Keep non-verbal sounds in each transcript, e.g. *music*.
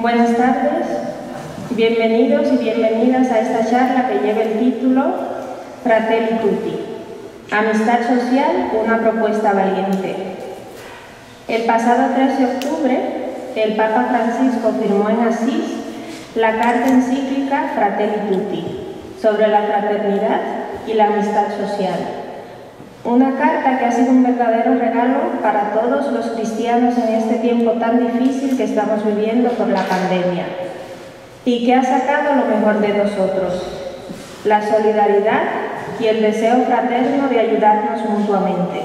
Buenas tardes, bienvenidos y bienvenidas a esta charla que lleva el título Fratelli Tutti, Amistad Social, una propuesta valiente. El pasado 3 de octubre, el Papa Francisco firmó en Asís la carta encíclica Fratelli Tutti sobre la fraternidad y la amistad social. Una carta que ha sido un verdadero regalo para todos los cristianos en este tiempo tan difícil que estamos viviendo por la pandemia y que ha sacado lo mejor de nosotros, la solidaridad y el deseo fraterno de ayudarnos mutuamente.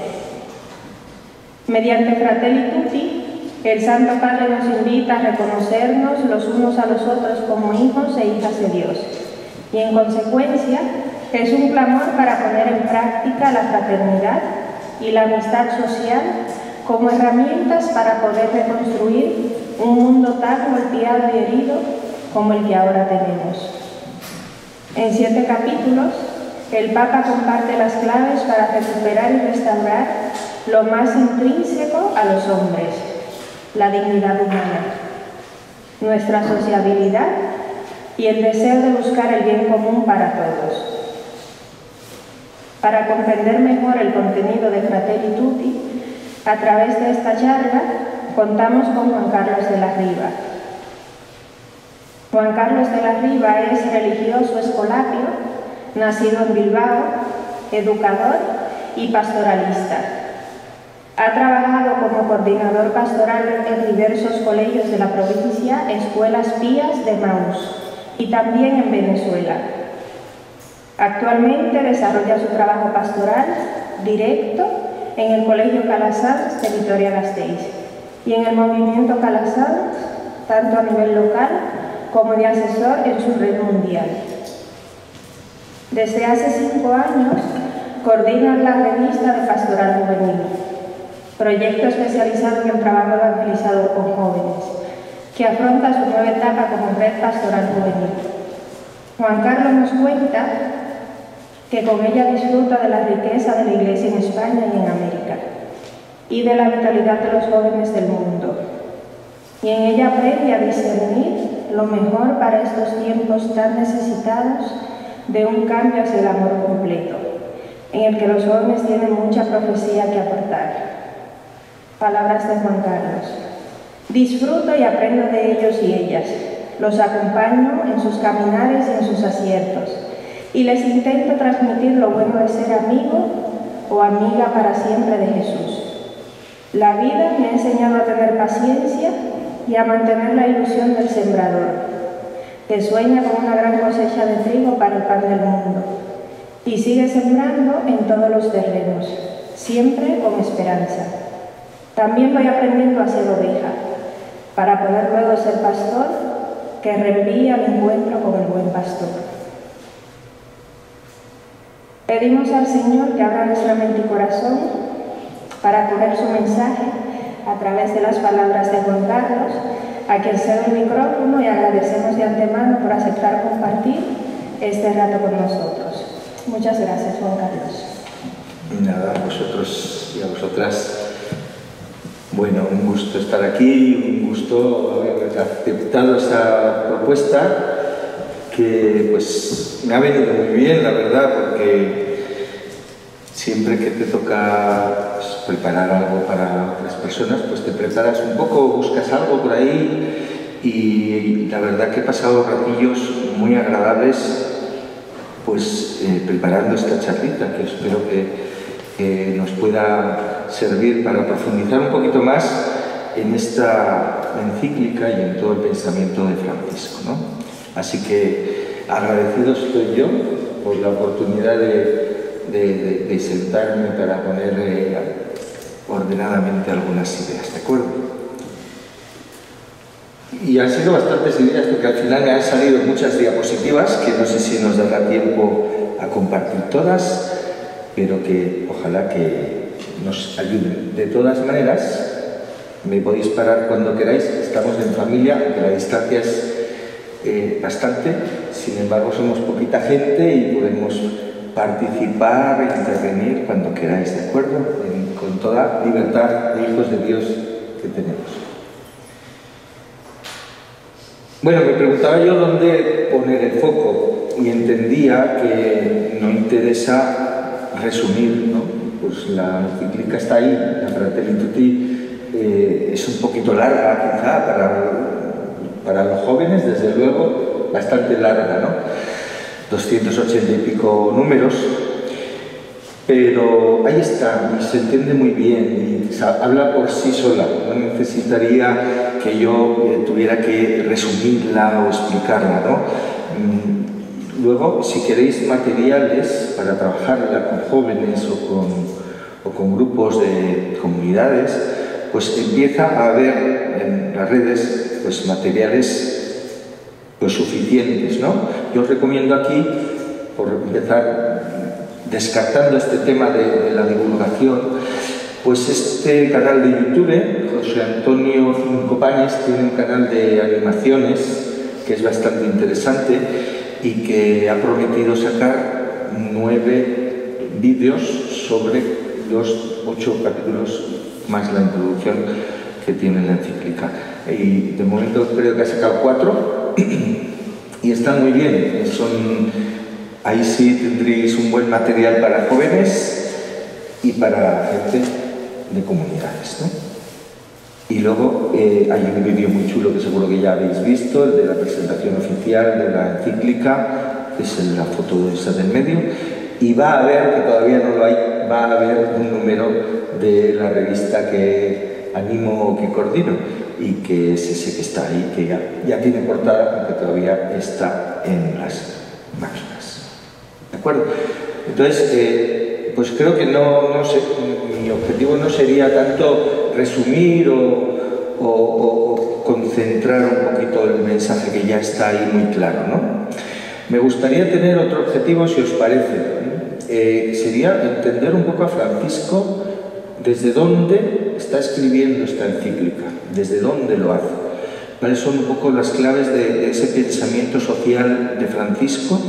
Mediante Fratelli Tutti, el Santo Padre nos invita a reconocernos los unos a los otros como hijos e hijas de Dios y en consecuencia es un clamor para poner en práctica la fraternidad y la amistad social como herramientas para poder reconstruir un mundo tan golpeado y herido como el que ahora tenemos. En siete capítulos, el Papa comparte las claves para recuperar y restaurar lo más intrínseco a los hombres, la dignidad humana, nuestra sociabilidad y el deseo de buscar el bien común para todos. Para comprender mejor el contenido de Fratelli Tutti, a través de esta charla contamos con Juan Carlos de la Riva. Juan Carlos de la Riva es religioso escolapio, nacido en Bilbao, educador y pastoralista. Ha trabajado como coordinador pastoral en diversos colegios de la provincia, escuelas pías de Maús y también en Venezuela. Actualmente desarrolla su trabajo pastoral directo en el Colegio Calasanz de Vitoria-Gasteiz y en el movimiento Calasanz, tanto a nivel local como de asesor en su red mundial. Desde hace cinco años coordina la revista de Pastoral Juvenil, proyecto especializado en el trabajo evangelizador con jóvenes, que afronta su nueva etapa como red pastoral juvenil. Juan Carlos nos cuenta que con ella disfruta de la riqueza de la Iglesia en España y en América, y de la vitalidad de los jóvenes del mundo. Y en ella aprende a discernir lo mejor para estos tiempos tan necesitados de un cambio hacia el amor completo, en el que los jóvenes tienen mucha profecía que aportar. Palabras de Juan Carlos. Disfruto y aprendo de ellos y ellas. Los acompaño en sus caminares y en sus aciertos y les intento transmitir lo bueno de ser amigo o amiga para siempre de Jesús. La vida me ha enseñado a tener paciencia y a mantener la ilusión del sembrador, que sueña con una gran cosecha de trigo para el pan del mundo y sigue sembrando en todos los terrenos, siempre con esperanza. También voy aprendiendo a ser oveja, para poder luego ser pastor que reenvía al encuentro con el buen pastor. Pedimos al Señor que abra nuestra mente y corazón para poner su mensaje a través de las palabras de Juan Carlos, a quien cedo el micrófono y agradecemos de antemano por aceptar compartir este rato con nosotros. Muchas gracias, Juan Carlos. Nada, a vosotros y a vosotras. Bueno, un gusto estar aquí, un gusto haber aceptado esta propuesta que pues me ha venido muy bien, la verdad, porque siempre que te toca pues, preparar algo para otras personas, pues te preparas un poco, buscas algo por ahí y la verdad que he pasado ratillos muy agradables pues eh, preparando esta charlita que espero que nos pueda servir para profundizar un poquito más en esta encíclica y en todo el pensamiento de Francisco. ¿no? Así que agradecido estoy yo por la oportunidad de, sentarme para poner eh, ordenadamente algunas ideas, ¿de acuerdo? Y han sido bastantes ideas porque al final me han salido muchas diapositivas que no sé si nos dará tiempo a compartir todas, pero que ojalá que nos ayuden. De todas maneras, me podéis parar cuando queráis, estamos en familia, que la distancia es eh, bastante, sin embargo somos poquita gente y podemos participar e intervenir cuando queráis, ¿de acuerdo? con toda libertad de hijos de Dios que tenemos. Bueno, me preguntaba yo dónde poner el foco y entendía que no interesa resumir, ¿no? Pues la encíclica está ahí, la Fratelli eh, es un poquito larga quizá para, para los jóvenes, desde luego, bastante larga, ¿no? 280 y pico números, pero ahí está, y se entiende muy bien, y habla por sí sola, no necesitaría que yo eh, tuviera que resumirla o explicarla, ¿no? Mm, luego, si queréis materiales para trabajarla con jóvenes o con, grupos de comunidades, pues empieza a haber en las redes pues, materiales pues, suficientes, ¿no? Yo recomiendo aquí, por empezar descartando este tema de, la divulgación, pues este canal de YouTube, José Antonio Copañes, tiene un canal de animaciones que es bastante interesante y que ha prometido sacar nueve vídeos sobre los ocho capítulos más la introducción que tiene la encíclica. Y de momento creo que ha sacado cuatro *clears throat* y están muy bien. Son Ahí sí tendréis un buen material para jóvenes y para gente de comunidades. Y luego eh, hay un vídeo muy chulo que seguro que ya habéis visto, el de la presentación oficial de la encíclica, que es la foto de esa del medio, y va a haber, que todavía no lo hay, va a haber un número de la revista que animo que coordino y que es ese que está ahí, que ya, tiene portada, aunque todavía está en las máquinas. ¿De acuerdo? Entonces, eh, pues creo que no, no sé, mi objetivo no sería tanto resumir o, concentrar un poquito el mensaje que ya está ahí muy claro, ¿no? Me gustaría tener otro objetivo, si os parece. Eh, sería entender un poco a Francisco desde dónde está escribiendo esta encíclica, desde dónde lo hace. ¿Cuáles son un poco las claves de ese pensamiento social de Francisco?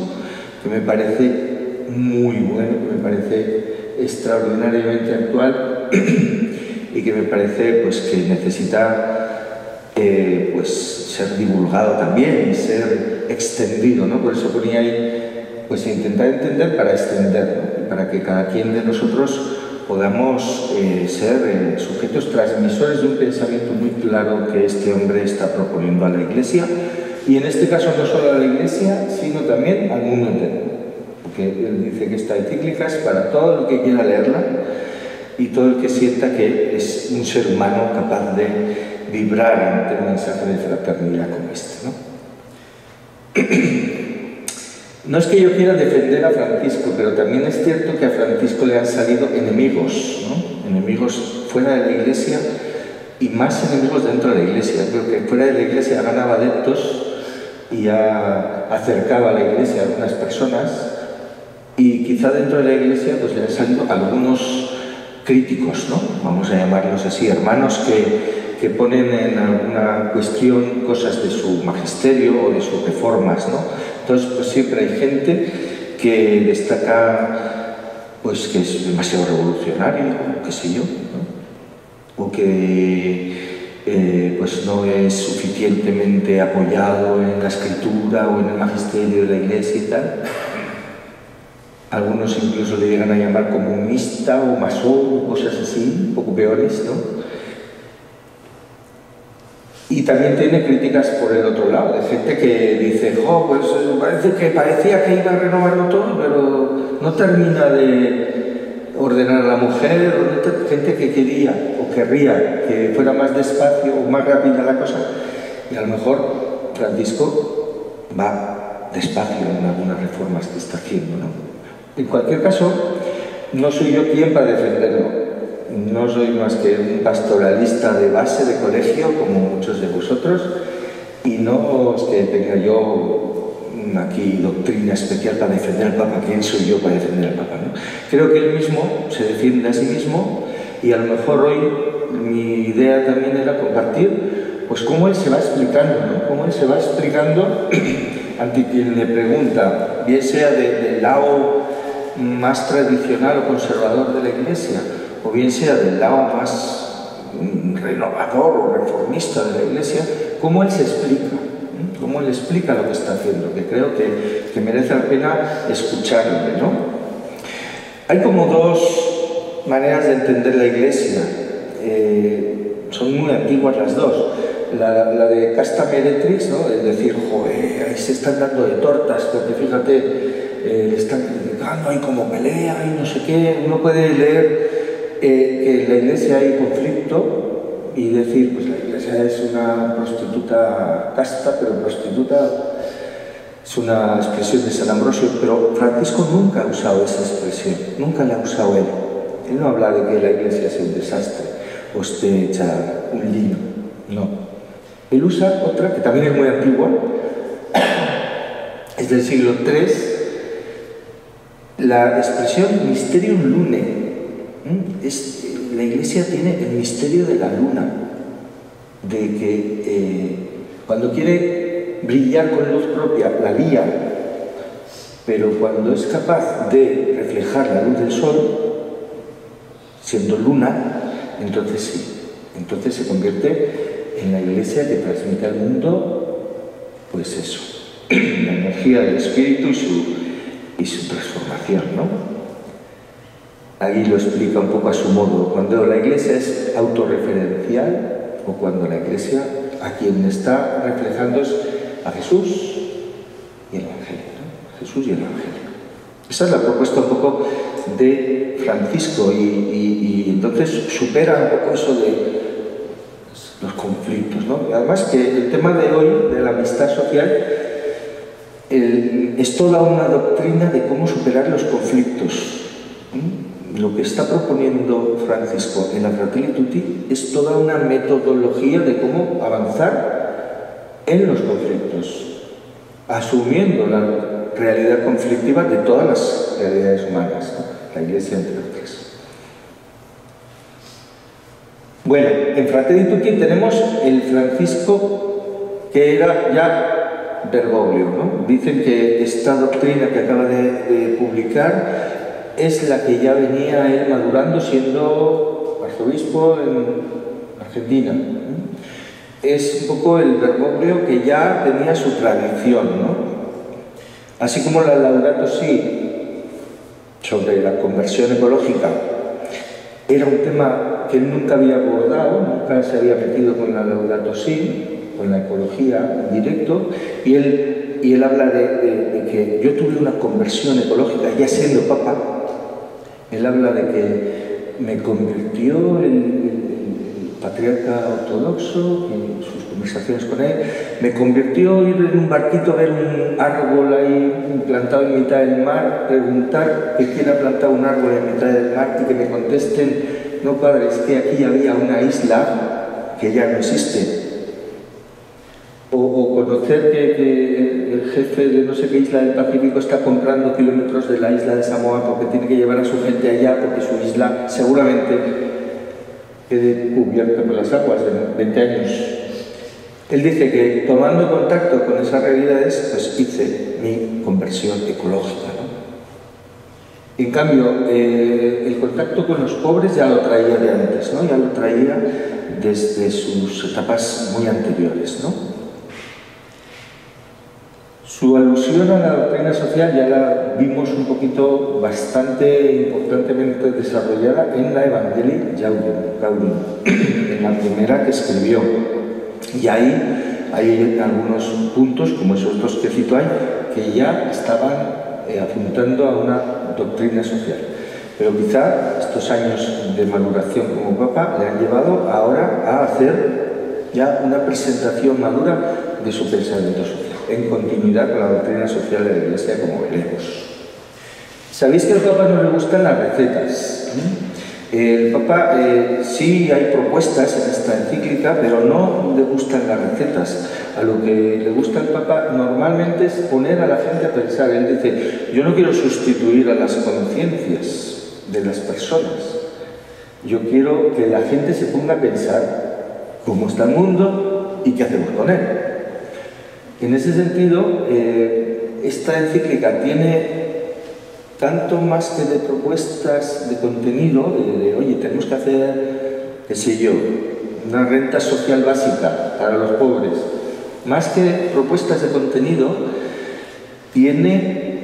que me parece muy bueno, que me parece extraordinariamente actual *clears throat* y que me parece pues, que necesita eh, pues, ser divulgado también y ser extendido. ¿no? Por eso ponía ahí pues, intentar entender para extender, para que cada quien de nosotros podamos eh, ser eh, sujetos transmisores de un pensamiento muy claro que este hombre está proponiendo a la Iglesia y en este caso no solo a la Iglesia, sino también al mundo entero. Porque él dice que esta encíclica es para todo el que quiera leerla y todo el que sienta que es un ser humano capaz de vibrar ante un mensaje de fraternidad como este. ¿no? *clears throat* No es que yo quiera defender a Francisco, pero también es cierto que a Francisco le han salido enemigos, ¿no? enemigos fuera de la iglesia y más enemigos dentro de la iglesia. Creo que fuera de la iglesia ganaba adeptos y ha acercado a la iglesia a algunas personas y quizá dentro de la iglesia pues le han salido algunos críticos, ¿no? vamos a llamarlos así, hermanos que, que ponen en alguna cuestión cosas de su magisterio o de sus reformas. ¿no? Entonces pues siempre hay gente que destaca pues que es demasiado revolucionario, qué sé yo, o que eh, pues no es suficientemente apoyado en la escritura o en el magisterio de la iglesia y tal. Algunos incluso le llegan a llamar comunista o masón, cosas así, un poco peores, ¿no? Y también tiene críticas por el otro lado, de gente que dice, oh, pues eh, parece que parecía que iba a renovarlo todo, pero no termina de ordenar a la mujer, gente que quería o querría que fuera más despacio o más rápida la cosa. Y a lo mejor Francisco va despacio en algunas reformas que está haciendo. ¿no? En cualquier caso, no soy yo quien para defenderlo. No soy más que un pastoralista de base de colegio, como muchos de vosotros, y no es que tenga yo aquí doctrina especial para defender al Papa. ¿Quién soy yo para defender al Papa? Creo que él mismo se defiende a sí mismo y a lo mejor hoy mi idea también era compartir pues cómo él se va explicando, ¿no? cómo él se va explicando *clears throat* ante quien le pregunta, bien sea del lado más tradicional o conservador de la Iglesia, o bien sea del lado más mm, renovador o reformista de la Iglesia, cómo él se explica cómo él explica lo que está haciendo, que creo que, que merece la pena escucharle. ¿no? Hay como dos maneras de entender la iglesia. Eh, son muy antiguas las dos. La, la de Casta Meretrix, ¿no? es decir, joder, ahí se están dando de tortas, porque fíjate, eh, le están criticando, hay como pelea, hay no sé qué. Uno puede leer que en la iglesia hay conflicto y decir, pues la iglesia es una prostituta casta, pero prostituta es una expresión de San Ambrosio, pero Francisco nunca ha usado esa expresión, nunca la ha usado él. Él no habla de que la iglesia sea un desastre o esté hecha un lino, no. Él usa otra que también es muy antigua, es del siglo III, la expresión mysterium lune. Es, la iglesia tiene el misterio de la luna, de que eh, cuando quiere brillar con luz propia, la lía, pero cuando es capaz de reflejar la luz del sol, siendo luna, entonces sí, entonces se convierte en la iglesia que transmite al mundo, pues eso, *clears throat* la energía del espíritu y su, y su transformación, ¿no? Ahí lo explica un poco a su modo, cuando la iglesia es autorreferencial o cuando la iglesia a quien está reflejando es a Jesús y el Evangelio, ¿no? Jesús y el Evangelio. Esa es la propuesta un poco de Francisco y, entonces supera un poco eso de los conflictos. ¿no? además que el tema de hoy, de la amistad social, es toda una doctrina de cómo superar los conflictos. Lo que está proponiendo Francisco en la Fratelli Tutti es toda una metodología de cómo avanzar en los conflictos, asumiendo la realidad conflictiva de todas las realidades humanas, la Iglesia entre otras. Bueno, en Fratelli Tutti tenemos el Francisco que era ya Bergoglio. ¿no? Dicen que esta doctrina que acaba de, publicar es la que ya venía él madurando siendo arzobispo en Argentina. Es un poco el Bergoglio que ya tenía su tradición. ¿no? Así como la Laudato Si sobre la conversión ecológica era un tema que él nunca había abordado, nunca se había metido con la Laudato Si, con la ecología en directo, y él, y él habla de, de, que yo tuve una conversión ecológica ya siendo papa, él habla de que me convirtió el patriarca ortodoxo, en sus conversaciones con él, me convirtió ir en un barquito a ver un árbol ahí plantado en mitad del mar, preguntar que quién ha plantado un árbol en mitad del mar y que me contesten, no padre, es que aquí había una isla que ya no existe. O, conocer que, que, el jefe de no sé qué isla del Pacífico está comprando kilómetros de la isla de Samoa porque tiene que llevar a su gente allá porque su isla seguramente quede cubierta por las aguas en 20 años. Él dice que tomando contacto con esas realidades, pues hice mi conversión ecológica. ¿no? En cambio, eh, el contacto con los pobres ya lo traía de antes, ¿no? ya lo traía desde sus etapas muy anteriores. ¿no? Su alusión a la doctrina social ya la vimos un poquito bastante importantemente desarrollada en la Evangelii Gaudium, en la primera que escribió. Y ahí hay algunos puntos, como esos dos que cito ahí, que ya estaban eh, apuntando a una doctrina social. Pero quizá estos años de maduración como papa le han llevado ahora a hacer ya una presentación madura de su pensamiento social en continuidad con la doctrina social de la Iglesia, como veremos. Sabéis que al Papa no le gustan las recetas. El Papa eh, sí hay propuestas en esta encíclica, pero no le gustan las recetas. A lo que le gusta al Papa normalmente es poner a la gente a pensar. Él dice, yo no quiero sustituir a las conciencias de las personas. Yo quiero que la gente se ponga a pensar cómo está el mundo y qué hacemos con él. En ese sentido, eh, esta encíclica tiene tanto más que de propuestas de contenido, de, de, oye, tenemos que hacer, qué sé yo, una renta social básica para los pobres, más que propuestas de contenido, tiene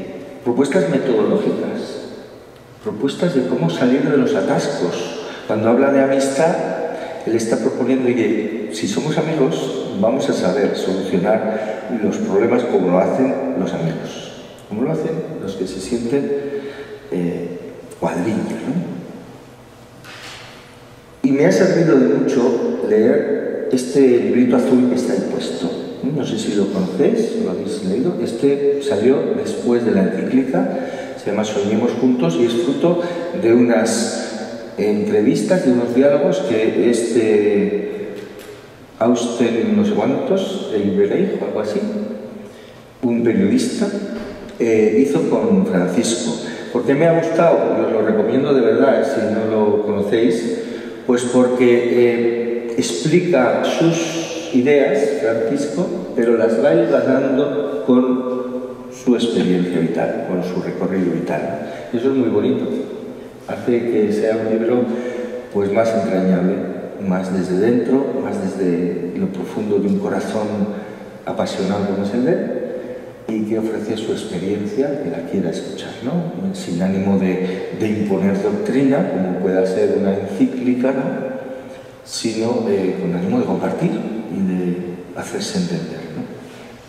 propuestas metodológicas, propuestas de cómo salir de los atascos. Cuando habla de amistad, él está proponiendo que si somos amigos, vamos a saber solucionar los problemas como lo hacen los amigos, como lo hacen los que se sienten eh, cuadrilla. Y me ha servido de mucho leer este librito azul que está ahí puesto. No sé si lo conocéis, lo habéis leído. Este salió después de la encíclica, se llama Soñemos Juntos y es fruto de unas entrevistas, de unos diálogos que este Austen no sé cuántos, Eiberey o algo así, un periodista, eh, hizo con Francisco. ¿Por qué me ha gustado? Y os lo recomiendo de verdad, si no lo conocéis, pues porque eh, explica sus ideas, Francisco, pero las va hilvanando con su experiencia vital, con su recorrido vital. Eso es muy bonito. Hace que sea un libro pues más entrañable, más desde dentro, más desde lo profundo de un corazón apasionado como es el de él y que ofrece su experiencia que la quiera escuchar, ¿no? sin ánimo de, imponer doctrina, como pueda ser una encíclica, sino con ánimo de compartir y de hacerse entender.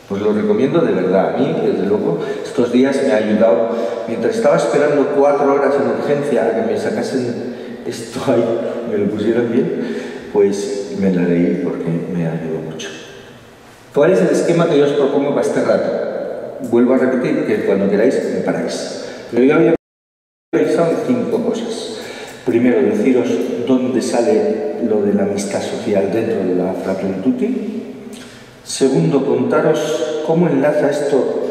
Pues lo recomiendo de verdad. A mí, desde luego, estos días me ha ayudado, mientras estaba esperando cuatro horas en urgencia a que me sacasen esto ahí, *laughs* me lo pusieran bien, pues me la leí porque me ayudó mucho. ¿Cuál es el esquema que yo os propongo para este rato? vuelvo a repetir que cuando queráis me paráis. Pero yo había pensado en cinco cosas. Primero, deciros dónde sale lo de la amistad social dentro de la Fratelli Segundo, contaros cómo enlaza esto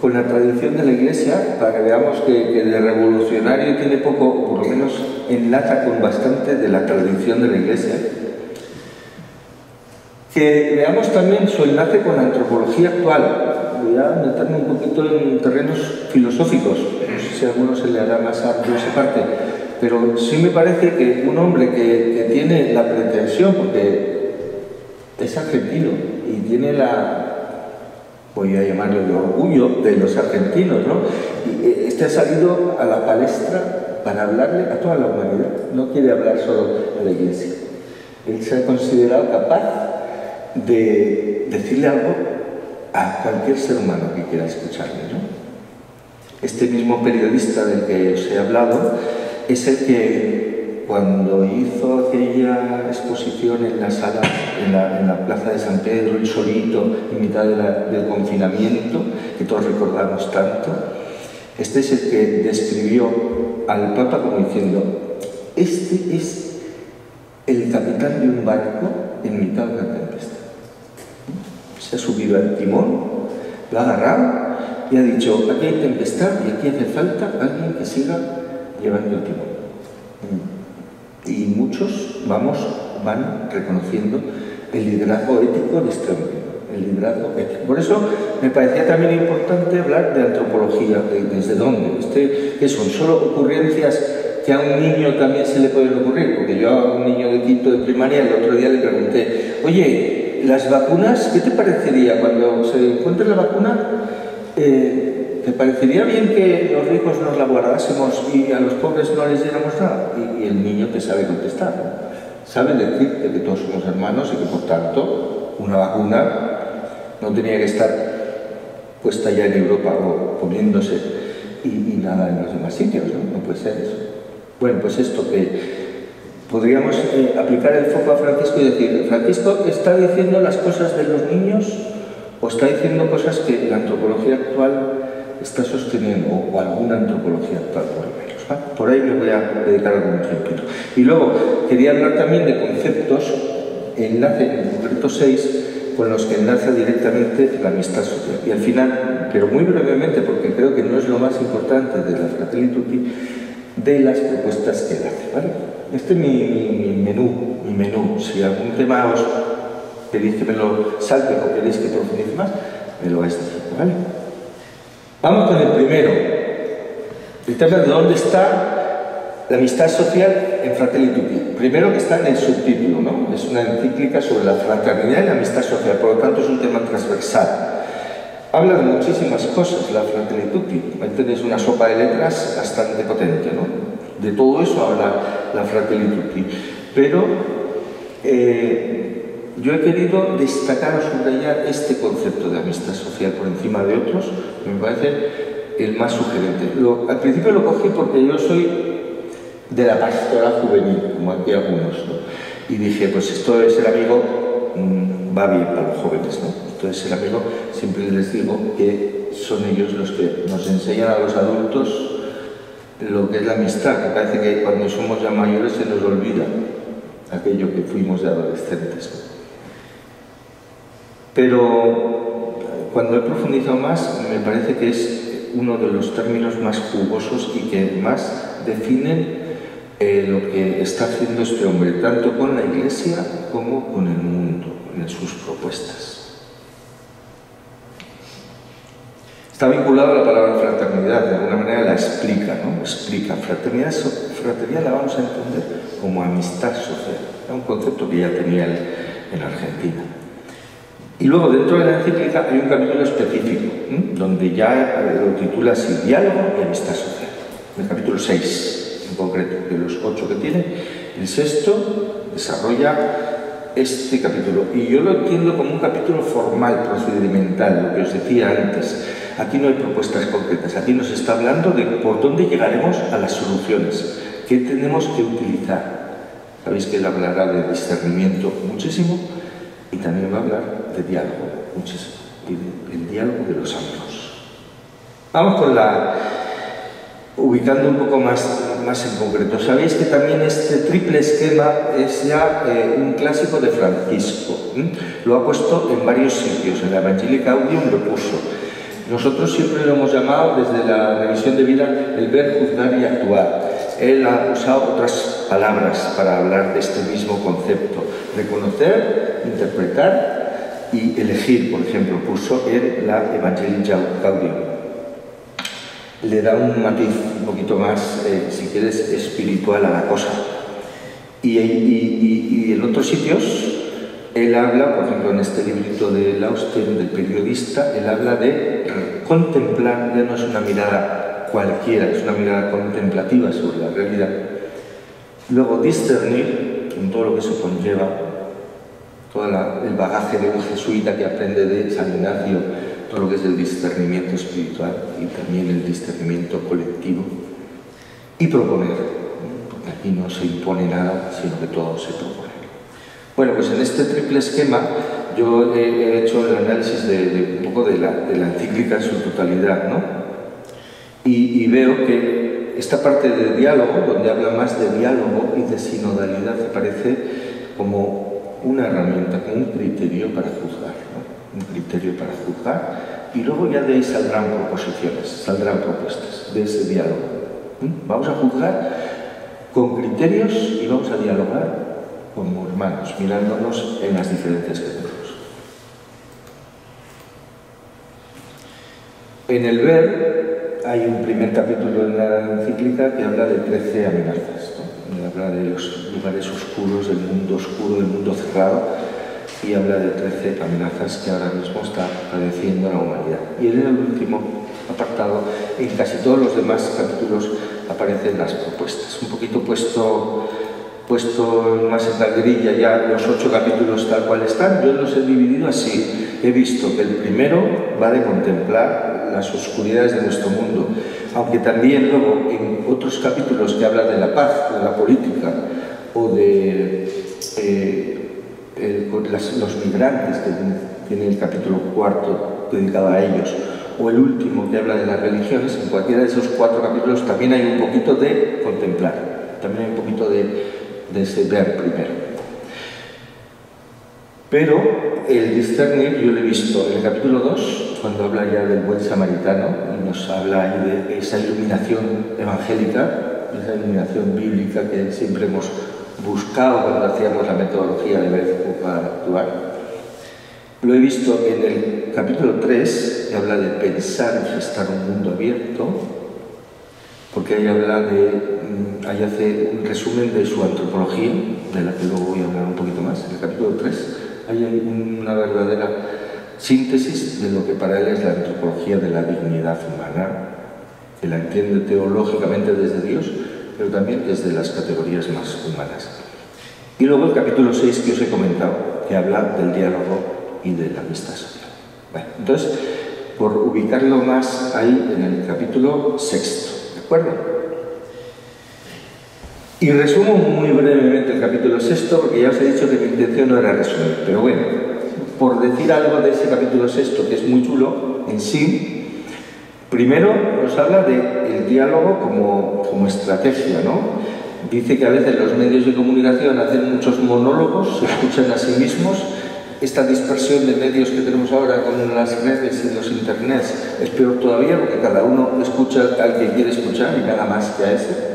con la tradición de la Iglesia, para que veamos que, de revolucionario tiene poco, por lo menos enlaza con bastante de la tradición de la Iglesia. Que veamos también su enlace con la antropología actual, voy a meterme un poquito en terrenos filosóficos, no sé si a alguno se le hará más amplio esa parte, pero sí me parece que un hombre que, tiene la pretensión, porque es argentino y tiene la, voy a llamarlo el orgullo de los argentinos, ¿no? Eh, este ha salido a la palestra para hablarle a toda la humanidad, no quiere hablar solo a la iglesia. Él se ha considerado capaz de decirle algo a cualquier ser humano que quiera escucharle. Este mismo periodista del que os he hablado es el que cuando hizo aquella exposición en la sala, en la, plaza de San Pedro, el solito, en mitad del confinamiento, que todos recordamos tanto, este es el que describió al Papa como diciendo, este es el capitán de un barco en mitad de la tempestad se ha subido al timón, lo ha agarrado y ha dicho, aquí hay tempestad y aquí hace falta alguien que siga llevando el timón. Y muchos vamos, van reconociendo el liderazgo ético de este hombre, el liderazgo ético. Por eso me parecía también importante hablar de antropología, desde dónde, este, que son solo ocurrencias que a un niño también se le pueden ocurrir, porque yo a un niño de quinto de primaria el otro día le pregunté, oye, las vacunas, ¿qué te parecería cuando se encuentre la vacuna? Eh, ¿Te parecería bien que los ricos nos la guardásemos y a los pobres no les diéramos nada? Y, el niño te sabe contestar. Sabe decir que todos somos hermanos y que por tanto una vacuna no tenía que estar puesta ya en Europa o poniéndose y, y nada en los demás sitios, ¿no? No puede ser eso. Bueno, pues esto que podríamos eh, aplicar el foco a Francisco y decir, Francisco está diciendo las cosas de los niños o está diciendo cosas que la antropología actual está sosteniendo, o, alguna antropología actual por lo menos. Por ahí me voy a dedicar algún ejemplo. Y luego quería hablar también de conceptos, enlace en concreto 6, con los que enlaza directamente la amistad social. Y al final, pero muy brevemente, porque creo que no es lo más importante de la Fratelli Tutti, de las propuestas que hace. ¿vale? Este es mi, menú, mi menú. Si algún tema os queréis que me lo salte o queréis que profundice más, me lo vais diciendo. ¿vale? Vamos con el primero. El tema de dónde está la amistad social en Fratelli Tutti. Primero que está en el subtítulo, ¿no? Es una encíclica sobre la fraternidad y la amistad social, por lo tanto es un tema transversal. Habla de muchísimas cosas la Fratelli Tutti. Tenéis una sopa de letras bastante potente, ¿no? De todo eso habla la Fratelli Tutti. Pero eh, yo he querido destacar o subrayar este concepto de amistad social por encima de otros, me parece el más sugerente. al principio lo cogí porque yo soy de la pastora juvenil, como aquí algunos, y dije, pues esto de ser amigo mm, va bien para los jóvenes, ¿no? Esto de ser amigo, siempre les digo que son ellos los que nos enseñan a los adultos lo que es la amistad, que parece que cuando somos ya mayores se nos olvida aquello que fuimos de adolescentes. Pero cuando he profundizado más, me parece que es uno de los términos más jugosos y que más definen eh, lo que está haciendo este hombre, tanto con la Iglesia como con el mundo, en sus propuestas. Está vinculado a la palabra fraternidad, de alguna manera la explica, ¿no? Explica. Fraternidad, la vamos a entender como amistad social, es un concepto que ya tenía en Argentina. Y luego dentro de la encíclica hay un capítulo específico, donde ya lo titula así, Diálogo y Amistad Social. El capítulo 6 en concreto, de los ocho que tiene, el sexto desarrolla este capítulo. Y yo lo entiendo como un capítulo formal, procedimental, lo que os decía antes. Aquí no hay propuestas concretas, aquí nos está hablando de por dónde llegaremos a las soluciones, qué tenemos que utilizar. Sabéis que él hablará de discernimiento muchísimo y también va a hablar de diálogo, muchísimo, y el diálogo de los amigos. Vamos con la, ubicando un poco más, más en concreto. Sabéis que también este triple esquema es ya eh, un clásico de Francisco. Lo ha puesto en varios sitios, en la Evangelica Audium lo puso. Nosotros siempre lo hemos llamado desde la revisión de vida el ver, juzgar y actuar. Él ha usado otras palabras para hablar de este mismo concepto. Reconocer, interpretar y elegir, por ejemplo, puso en la Evangelii Gaudium. Le da un matiz un poquito más, eh, si quieres, espiritual a la cosa. Y, y, en otros sitios, él habla, por ejemplo, en este librito de Lausten, del periodista, él habla de contemplar, ya no es una mirada cualquiera, es una mirada contemplativa sobre la realidad. Luego, discernir, en todo lo que eso conlleva, todo el bagaje de un jesuita que aprende de San Ignacio, todo lo que es el discernimiento espiritual y también el discernimiento colectivo, y proponer, porque aquí no se impone nada, sino que todo se propone. Bueno, pues en este triple esquema yo he hecho el análisis de, un poco de la, encíclica en su totalidad, ¿no? Y, y veo que esta parte de diálogo, donde habla más de diálogo y de sinodalidad, me parece como una herramienta, un criterio para juzgar, un criterio para juzgar, y luego ya de ahí saldrán proposiciones, saldrán propuestas de ese diálogo. Vamos a juzgar con criterios y vamos a dialogar como hermanos, mirándonos en las que tenemos. En el ver hay un primer capítulo en la encíclica que habla de 13 amenazas habla de los lugares oscuros, del mundo oscuro, del mundo cerrado, y habla de 13 amenazas que ahora mismo está padeciendo la humanidad. Y en el último apartado, en casi todos los demás capítulos aparecen las propuestas. Un poquito puesto, puesto más en la grilla ya los ocho capítulos tal cual están, yo los he dividido así. He visto que el primero va de contemplar las oscuridades de nuestro mundo, aunque también luego en otros capítulos que hablan de la paz, de la política o de eh, los migrantes, que tiene el capítulo cuarto dedicado a ellos, o el último que habla de las religiones, en cualquiera de esos cuatro capítulos también hay un poquito de contemplar, también hay un poquito de, de ver primero. Pero el discernir yo lo he visto en el capítulo 2, cuando habla ya del buen samaritano, y nos habla ahí de esa iluminación evangélica, esa iluminación bíblica que siempre hemos buscado cuando hacíamos la metodología de ver para actuar. Lo he visto en el capítulo 3, que habla de pensar y gestar un mundo abierto, porque ahí habla de, mm, ahí hace un resumen de su antropología, de la que luego voy a hablar un poquito más, en el capítulo 3, hay una verdadera síntesis de lo que para él es la antropología de la dignidad humana, que la entiende teológicamente desde Dios, pero también desde las categorías más humanas. Y luego el capítulo 6 que os he comentado, que habla del diálogo y de la amistad social. Bueno, entonces, por ubicarlo más ahí en el capítulo sexto, ¿de acuerdo? Y resumo muy brevemente el capítulo sexto, porque ya os he dicho que mi intención no era resumir, pero bueno, por decir algo de ese capítulo sexto, que es muy chulo en sí, primero nos habla del diálogo como, como estrategia, ¿no? Dice que a veces los medios de comunicación hacen muchos monólogos, se escuchan a sí mismos. Esta dispersión de medios que tenemos ahora con las redes y los internets es peor todavía porque cada uno escucha al que quiere escuchar y nada más que a ese.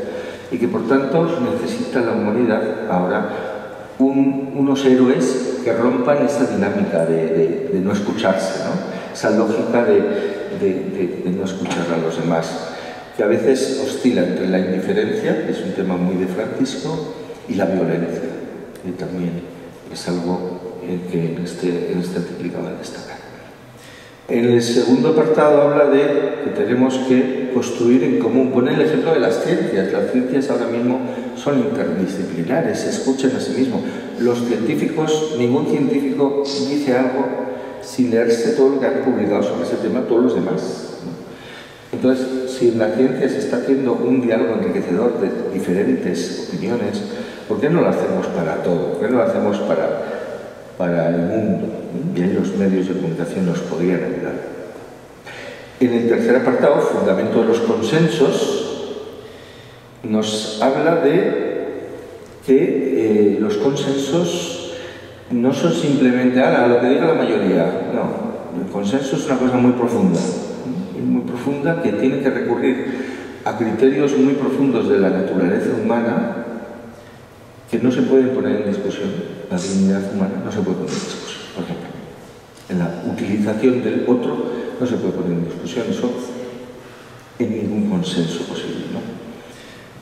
Y que por tanto necesita la humanidad ahora unos héroes que rompan esa dinámica de, no escucharse, esa lógica de, no escuchar a los demás que a veces oscila entre la indiferencia, que es un tema muy de Francisco, y la violencia, que también es algo que en este, en este. En el segundo apartado habla de que tenemos que construir en común. Pone el ejemplo de las ciencias. Las ciencias ahora mismo son interdisciplinares, se escuchan a sí mismos. Los científicos, ningún científico dice algo sin leerse todo lo que han publicado sobre ese tema todos los demás. Entonces, si en la ciencia se está haciendo un diálogo enriquecedor de diferentes opiniones, ¿por qué no lo hacemos para todo? ¿Por qué no lo hacemos para, para el mundo? Y ahí los medios de comunicación nos podrían ayudar. En el tercer apartado, Fundamento de los Consensos, nos habla de que eh, los consensos no son simplemente a lo que diga la mayoría, no, el consenso es una cosa muy profunda muy profunda que tiene que recurrir a criterios muy profundos de la naturaleza humana que no se pueden poner en discusión. La dignidad humana no se puede poner en discusión, por ejemplo. En la utilización del otro no se puede poner en discusión eso en ningún consenso posible.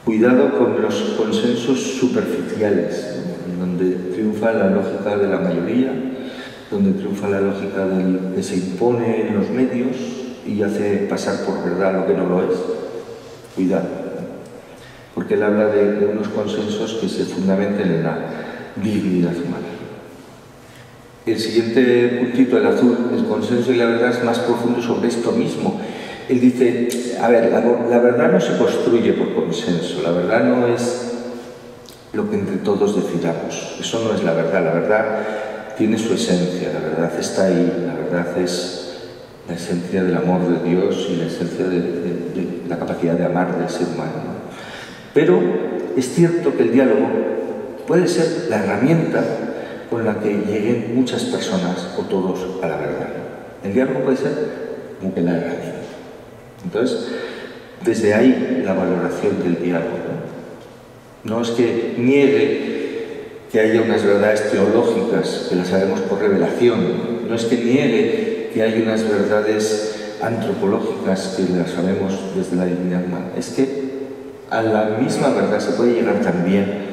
Cuidado con los consensos superficiales, donde triunfa la lógica de la mayoría, donde triunfa la lógica del que se impone en los medios, y hace pasar por verdad lo que no lo es. Cuidado, porque él habla de, unos consensos que se fundamenten en la dignidad humana. El siguiente puntito, el azul, el consenso y la verdad es más profundo sobre esto mismo. Él dice, a ver, la, verdad no se construye por consenso, la verdad no es lo que entre todos decidamos, eso no es la verdad, la verdad tiene su esencia, la verdad está ahí, la verdad es la esencia del amor de Dios y la esencia de, la capacidad de amar del ser humano. Pero es cierto que el diálogo puede ser la herramienta con la que lleguen muchas personas o todos a la verdad. El diálogo puede ser como que la herramienta. Entonces, desde ahí la valoración del diálogo. No, es que niegue que haya unas verdades teológicas, que las sabemos por revelación, no es que niegue que hay unas verdades antropológicas que las sabemos desde la divinidad humana. Es que a la misma verdad se puede llegar también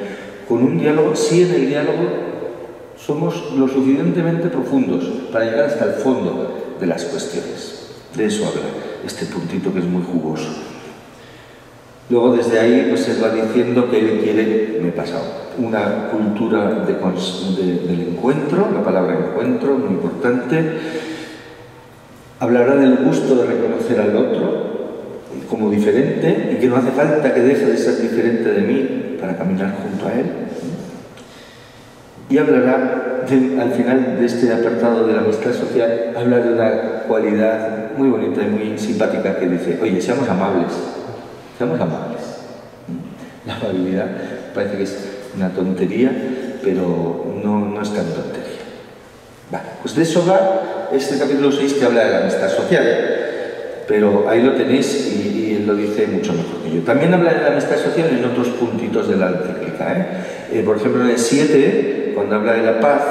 con un diálogo, si en el diálogo somos lo suficientemente profundos para llegar hasta el fondo de las cuestiones. De eso habla este puntito que es muy jugoso. Luego desde ahí pues se va diciendo que él quiere, me he pasado, una cultura del encuentro, la palabra encuentro, muy importante, Hablará del gusto de reconocer al otro como diferente y que no hace falta que deje de ser diferente de mí para caminar junto a él. Y hablará al final de este apartado de la amistad social, habla de una cualidad muy bonita y muy simpática que dice, oye, seamos amables, seamos amables. La amabilidad parece que es una tontería, pero no, no es tan tontería. Vale, pues de eso va este capítulo 6 que habla de la amistad social, pero ahí lo tenéis y, él lo dice mucho mejor que yo. También habla de la amistad social en otros puntitos de la encíclica. ¿eh? Eh, por ejemplo, en el 7, cuando habla de la paz,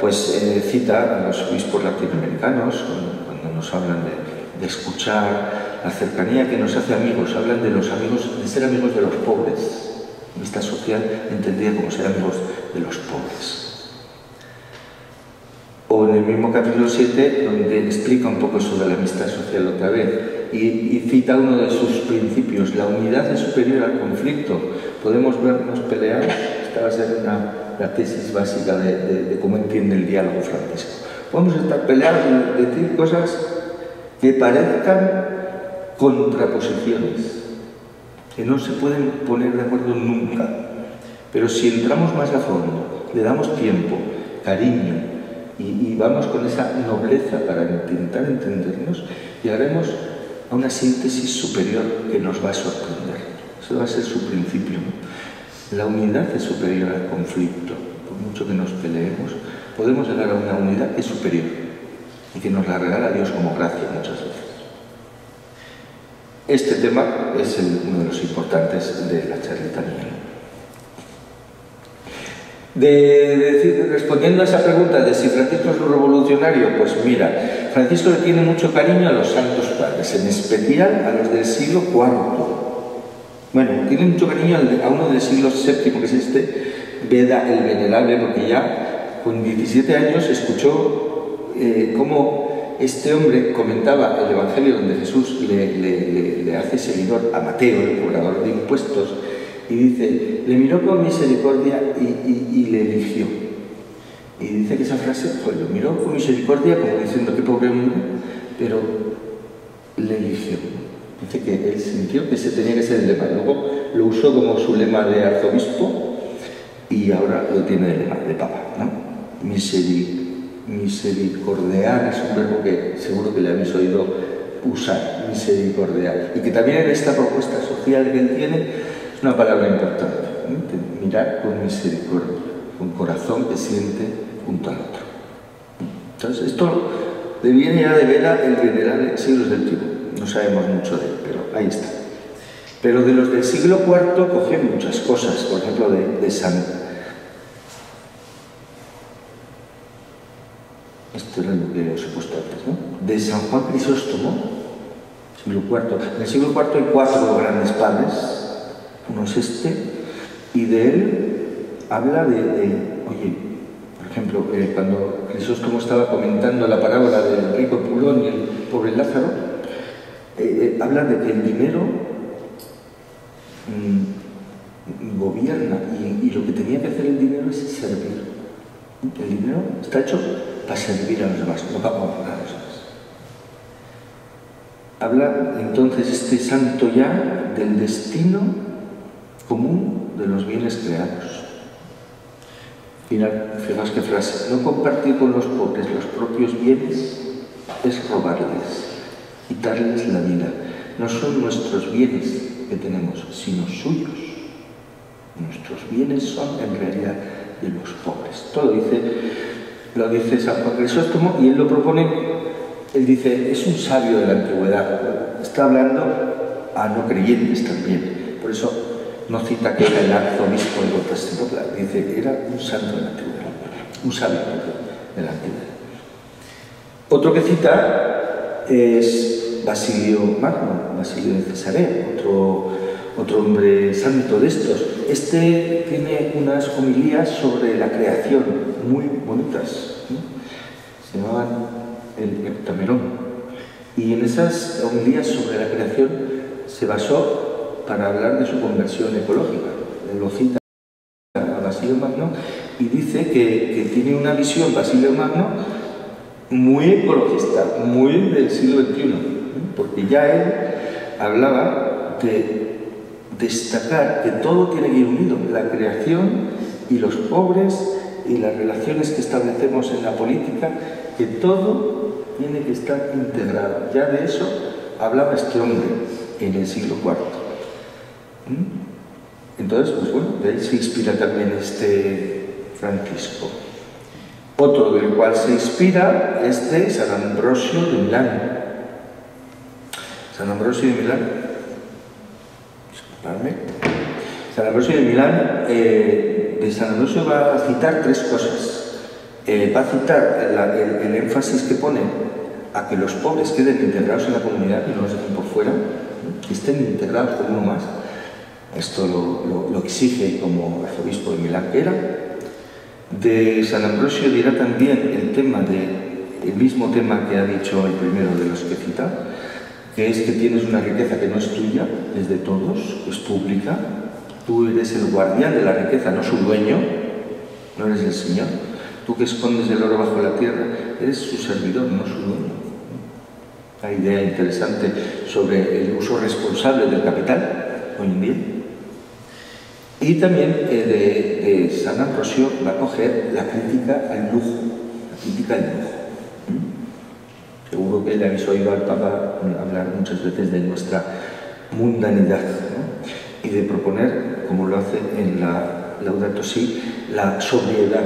pues eh, cita a los obispos latinoamericanos, cuando, nos hablan de, escuchar la cercanía que nos hace amigos, hablan de los amigos, de ser amigos de los pobres. Amistad social entendida como ser amigos de los pobres. El mismo capítulo 7, donde explica un poco sobre la amistad social otra vez, y, cita uno de sus principios, la unidad es superior al conflicto. Podemos vernos pelear, esta va a ser una, la tesis básica de, cómo entiende el diálogo Francisco. Podemos estar peleados y decir cosas que parezcan contraposiciones, que no se pueden poner de acuerdo nunca. Pero si entramos más a fondo, le damos tiempo, cariño, y, vamos con esa nobleza para intentar entendernos, llegaremos a una síntesis superior que nos va a sorprender. Eso va a ser su principio. La unidad es superior al conflicto. Por mucho que nos peleemos, podemos llegar a una unidad que es superior y que nos la regala Dios como gracia muchas veces. Este tema es uno de los importantes de la charlatanía. Respondiendo a esa pregunta de si Francisco es un revolucionario, pues mira, Francisco le tiene mucho cariño a los santos padres, en especial a los del siglo IV. Bueno, tiene mucho cariño a uno del siglo VII, que es este Veda el Venerable, porque ya con 17 años escuchó eh, cómo este hombre comentaba el Evangelio donde Jesús le, le hace seguidor a Mateo, el cobrador de impuestos, y dice, le miró con misericordia y, le eligió. Y dice que esa frase, pues lo miró con misericordia como diciendo, qué pobre hombre, pero le eligió. Dice que él sintió que ese tenía que ser el lema. Luego lo usó como su lema de arzobispo y ahora lo tiene de lema de papa. ¿no? misericordiar es un verbo que seguro que le habéis oído usar, misericordiar. Y que también en esta propuesta social que él tiene una palabra importante, mirar con misericordia, con corazón que siente junto al otro. Entonces, esto viene ya de Vela el venerable del tiempo. No sabemos mucho de él, pero ahí está. Pero de los del siglo IV cogió muchas cosas, por ejemplo, de, de San... Esto era lo que os puesto antes, ¿no? De San Juan Crisóstomo, siglo IV. En el siglo IV hay cuatro grandes padres, uno es este, y de él habla de, oye, por ejemplo, eh, cuando Crisóstomo estaba comentando la parábola del rico Pulón y el pobre Lázaro, eh, eh, habla de que el dinero mm, gobierna y, lo que tenía que hacer el dinero es servir. El dinero está hecho para servir a los demás, no para comprar a los demás. Habla entonces este santo ya del destino común de los bienes creados. fijaos qué frase, no compartir con los pobres los propios bienes es robarles, quitarles la vida. No son nuestros bienes que tenemos, sino suyos. Nuestros bienes son en realidad de los pobres. Todo dice, lo dice San Juan Crisóstomo y él lo propone, él dice, es un sabio de la antigüedad, está hablando a no creyentes también. Por eso no cita que era el arzobispo de Constantinopla, dice que era un santo de la antigüedad, un sabio de la antigüedad. Otro que cita es Basilio Magno, Basilio de Cesarea, otro, otro hombre santo de estos. Este tiene unas homilías sobre la creación muy bonitas, se llamaban el Heptamerón. Y en esas homilías sobre la creación se basó para hablar de su conversión ecológica. Lo cita a Basilio Magno y dice que, tiene una visión, Basilio Magno, muy ecologista, muy del siglo XXI, porque ya él hablaba de destacar que todo tiene que ir unido, la creación y los pobres y las relaciones que establecemos en la política, que todo tiene que estar integrado. Ya de eso hablaba este hombre en el siglo IV. Entonces, pues bueno, de ahí se inspira también este Francisco. Otro del cual se inspira es de San Ambrosio de Milán. San Ambrosio de Milán, disculpadme, San Ambrosio de Milán, eh, de San Ambrosio va a citar tres cosas. Eh, va a citar el, énfasis que pone a que los pobres queden integrados en la comunidad y no los dejen por fuera, que estén integrados con uno más. Esto lo, exige como arzobispo de Milán era. De San Ambrosio dirá también el tema de, el mismo tema que ha dicho el primero de los que cita, que es que tienes una riqueza que no es tuya, es de todos, es pública. Tú eres el guardián de la riqueza, no su dueño, no eres el Señor. Tú que escondes el oro bajo la tierra, eres su servidor, no su dueño. Una idea interesante sobre el uso responsable del capital hoy en día. Y también eh, de, San Ambrosio va a coger la crítica al lujo, la crítica al lujo. Seguro que le habéis oído al Papa hablar muchas veces de nuestra mundanidad y de proponer, como lo hace en la Laudato Si, la sobriedad,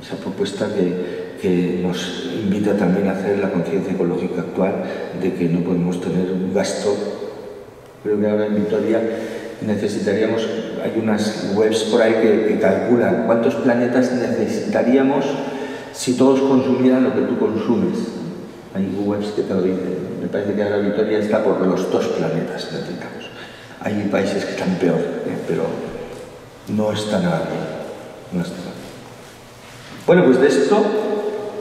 esa propuesta que, nos invita también a hacer la conciencia ecológica actual de que no podemos tener un gasto. Creo que ahora en Vitoria necesitaríamos, hay unas webs por ahí que, calculan cuántos planetas necesitaríamos si todos consumieran lo que tú consumes. Hay webs que te lo dicen. Me parece que ahora Vitoria está por los dos planetas necesitamos. Hay países que están peor, ¿eh? pero no está nada bien. Bueno, pues de esto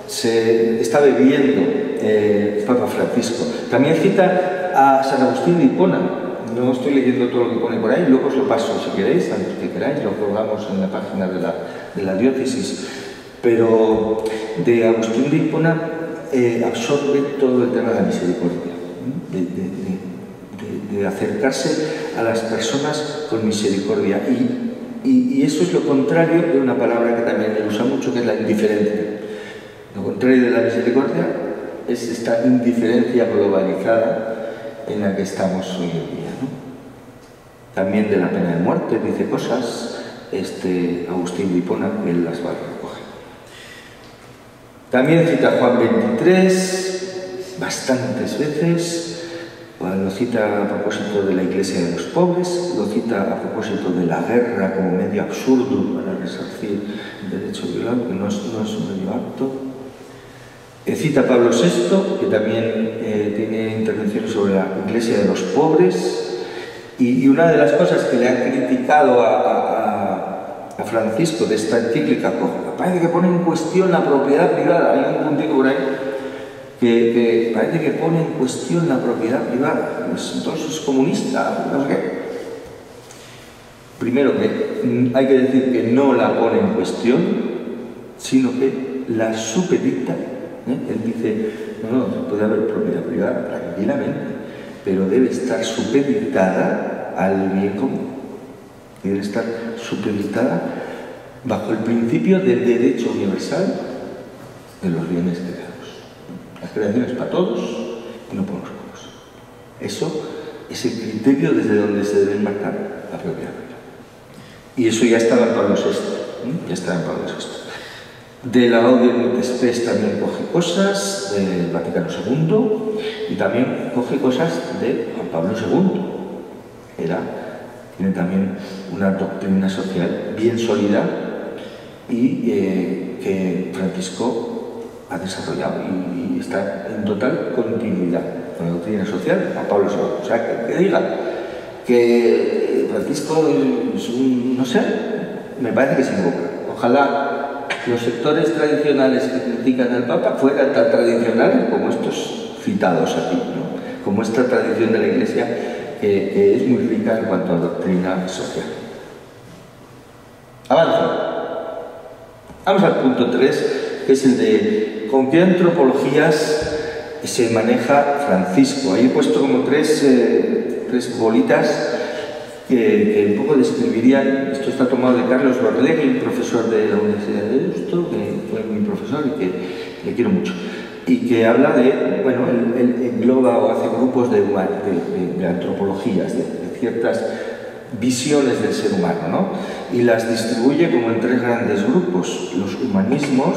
se está bebiendo eh, Papa Francisco. También cita a San Agustín de Hipona. No estoy leyendo todo lo que pone por ahí, luego os lo paso si queréis, antes que queráis, lo colgamos en la página de la, de la diócesis. Pero de Agustín de Hipona eh, absorbe todo el tema de la misericordia, de, de, acercarse a las personas con misericordia. Y y, eso es lo contrario de una palabra que también le usa mucho, que es la indiferencia. Lo contrario de la misericordia es esta indiferencia globalizada en la que estamos hoy en día. También de la pena de muerte dice cosas este Agustín de Hipona que él las va a recoger. También cita Juan 23 bastantes veces lo cita a propósito de la iglesia de los pobres, lo cita a propósito de la guerra como medio absurdo para resarcir el derecho violado, que no es, un medio apto. Eh, cita Pablo VI, que también eh, tiene intervenciones sobre la iglesia de los pobres, y, una de las cosas que le ha criticado a, Francisco de esta encíclica, parece que pone en cuestión la propiedad privada, hay un puntito por ahí, que, parece que pone en cuestión la propiedad privada. Pues entonces es comunista, no sé qué. Primero que hay que decir que no la pone en cuestión, sino que la supedita. ¿Eh? Él dice, no, no, puede haber propiedad privada tranquilamente, pero debe estar supeditada al bien común. Debe estar supeditada bajo el principio del derecho universal de los bienes creados. La creación es para todos y no por los pocos. Eso es el criterio desde donde se debe marcar la propia vida. Y eso ya estaba en Pablo VI. Ya estaba en Pablo VI. De la Audium Spes también coge cosas del Vaticano II y también coge cosas de Juan Pablo II. Era, tiene también una doctrina social bien sólida y eh, que Francisco ha desarrollado y, está en total continuidad con la doctrina social a Pablo II. O sea, que, diga que Francisco es un, no sé, me parece que se equivoca. Ojalá los sectores tradicionales que critican al Papa fueran tan tradicionales como estos citados aquí, ¿no? como esta tradición de la Iglesia que, es muy rica en cuanto a doctrina social. Avanza. Vamos al punto 3, que es el de con qué antropologías se maneja Francisco. Ahí he puesto como tres, eh, tres bolitas que, un poco describirían, esto está tomado de Carlos Borlegui, profesor de la Universidad de Deusto, que fue mi profesor y que le quiero mucho, y que habla de, bueno, él, engloba o hace grupos de, de, antropologías, de, ciertas visiones del ser humano, ¿no? y las distribuye como en tres grandes grupos, los humanismos,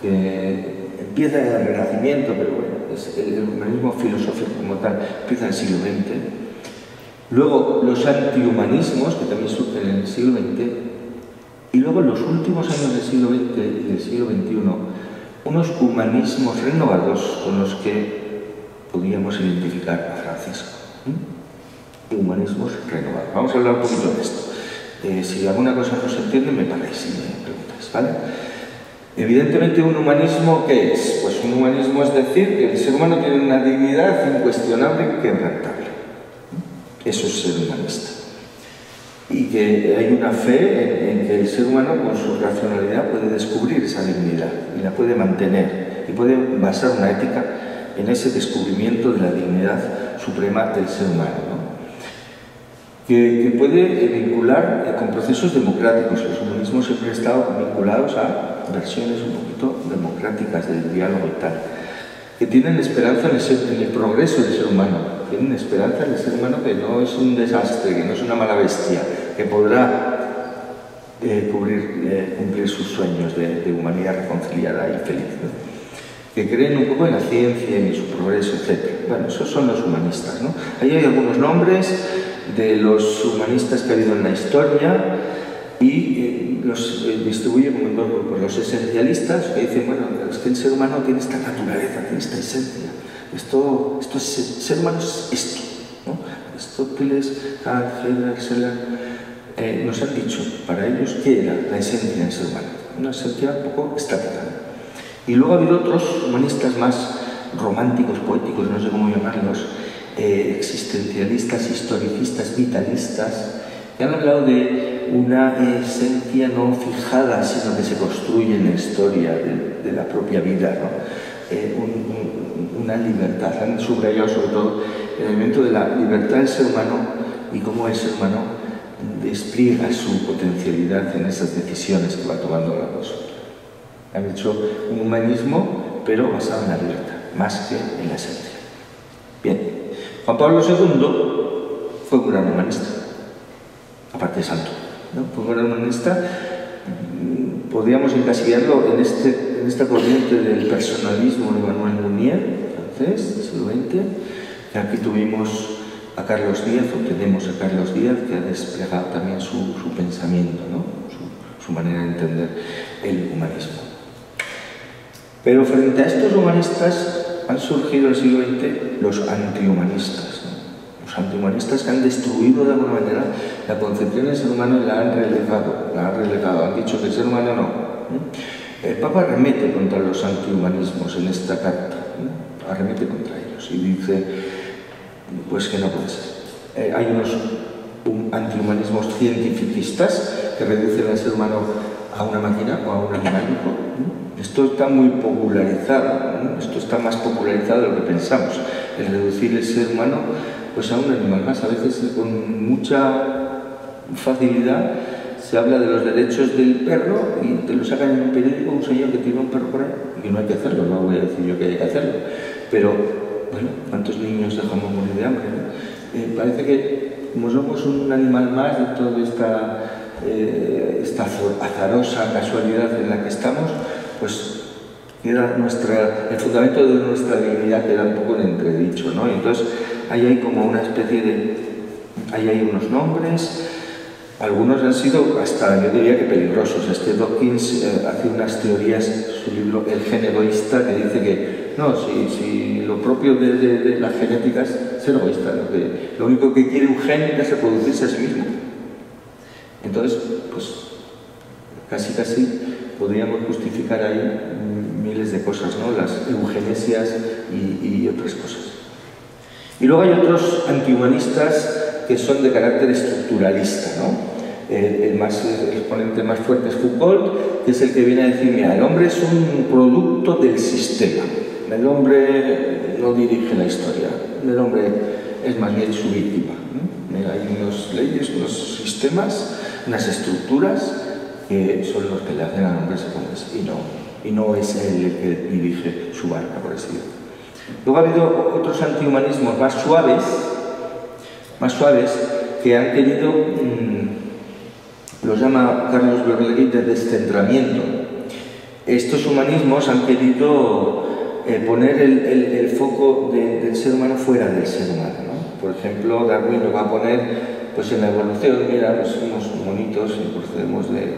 que empieza en el Renacimiento, pero bueno, es el humanismo filosófico como tal, empieza en el siglo XX. Luego los antihumanismos, que también surgen en el siglo XX. Y luego en los últimos años del siglo XX y del siglo XXI, unos humanismos renovados con los que podíamos identificar a Francisco. Humanismos renovados. Vamos a hablar un poquito de esto. Eh, si alguna cosa no se entiende, me paráis y me preguntáis, ¿vale? Evidentemente, un humanismo, ¿qué es? Pues un humanismo es decir que el ser humano tiene una dignidad incuestionable y quebrantable. Eso es ser humanista. Y que hay una fe en, que el ser humano con su racionalidad puede descubrir esa dignidad y la puede mantener y puede basar una ética en ese descubrimiento de la dignidad suprema del ser humano que, puede vincular eh, con procesos democráticos. Los humanismos siempre han estado vinculados a versiones un poquito democráticas del diálogo y tal, que tienen esperanza en el, progreso del ser humano, tienen esperanza en el ser humano que no es un desastre, que no es una mala bestia, que podrá eh, cubrir, eh, cumplir sus sueños de, humanidad reconciliada y feliz. que creen un poco en la ciencia, en su progreso, etc. Bueno, esos son los humanistas. ¿no? Ahí hay algunos nombres, de los humanistas que ha habido en la historia y eh, los eh, distribuye como en dos grupos. Los esencialistas que dicen, bueno, es que el ser humano tiene esta naturaleza, tiene esta esencia. Esto, esto es, ser humano es esto. ¿no? Aristóteles, Kant, Seller, eh, nos han dicho para ellos qué era la esencia del ser humano. Una esencia un poco estática. Y luego ha habido otros humanistas más románticos, poéticos, no sé cómo llamarlos, eh, existencialistas, historicistas, vitalistas, que han hablado de una esencia no fijada, sino que se construye en la historia de, la propia vida, eh, una libertad. Han subrayado sobre todo el elemento de la libertad del ser humano y cómo el ser humano despliega su potencialidad en esas decisiones que va tomando la persona. Han hecho un humanismo, pero basado en la libertad, más que en la esencia. Bien. Juan Pablo II fue un gran humanista, aparte de santo. Fue un gran humanista, podríamos encasillarlo en, este, en esta corriente del personalismo de Manuel Munier, francés, del siglo XX, aquí tuvimos a Carlos Díaz, o tenemos a Carlos Díaz, que ha desplegado también su, pensamiento, su, su manera de entender el humanismo. Pero frente a estos humanistas han surgido en el siglo XX los antihumanistas. Los antihumanistas que han destruido de alguna manera la concepción del ser humano y la han relegado, la han relegado, han dicho que el ser humano no. El Papa remete contra los antihumanismos en esta carta, arremete contra ellos y dice pues que no puede ser. Eh, hay unos antihumanismos cientificistas que reducen al ser humano a una máquina o a un animal. Esto está muy popularizado, esto está más popularizado de lo que pensamos, el reducir el ser humano pues, a un animal más. A veces con mucha facilidad se habla de los derechos del perro y te lo sacan en un periódico un señor que tiene un perro por ahí y no hay que hacerlo, no voy a decir yo que hay que hacerlo, pero bueno, ¿cuántos niños dejamos morir de hambre? Eh, parece que como somos un animal más de toda esta, eh, esta azarosa casualidad en la que estamos, pues queda nuestra, el fundamento de nuestra dignidad queda un poco en entredicho, ¿no? entonces ahí hay como una especie de, ahí hay unos nombres, algunos han sido hasta, yo diría que peligrosos. Este Dawkins eh, hace unas teorías, su libro El gen egoísta, que dice que no, si, lo propio de, la genética es ser egoísta, que lo único que quiere un gen es reproducirse a sí mismo. Entonces, pues casi casi podríamos justificar ahí miles de cosas, ¿no? las eugenesias y, otras cosas. Y luego hay otros antihumanistas que son de carácter estructuralista. ¿no? El, más, el exponente más fuerte es Foucault, que es el que viene a decir, mira, el hombre es un producto del sistema. El hombre no dirige la historia, el hombre es más bien su víctima. Hay unas leyes, unos sistemas, unas estructuras que son los que le hacen al hombre ser y no, y no es él el que dirige su barca, por así decirlo. Luego ha habido otros antihumanismos más suaves, más suaves, que han querido, mm, los llama Carlos Berlegui de descentramiento. Estos humanismos han querido eh, poner el, foco del ser humano fuera del ser humano. Por ejemplo, Darwin lo va a poner pues, en la evolución, mira, pues somos monitos y procedemos de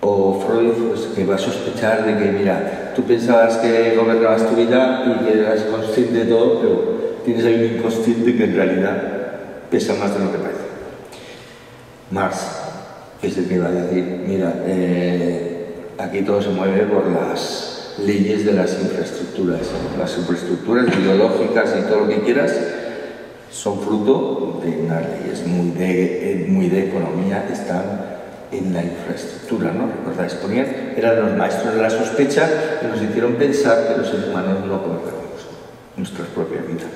O Freud, pues, que va a sospechar de que, mira, tú pensabas que gobernabas tu vida y que eras consciente de todo, pero tienes ahí un inconsciente que en realidad pesa más de lo que parece. Marx es el que va a decir, mira, eh, aquí todo se mueve por las leyes de las infraestructuras. Las infraestructuras ideológicas y todo lo que quieras son fruto de unas leyes muy de, muy de economía, están en la infraestructura, ¿no? ¿Recordáis? Ponían, eran los maestros de la sospecha que nos hicieron pensar que los seres humanos no gobernamos nuestras propias vidas.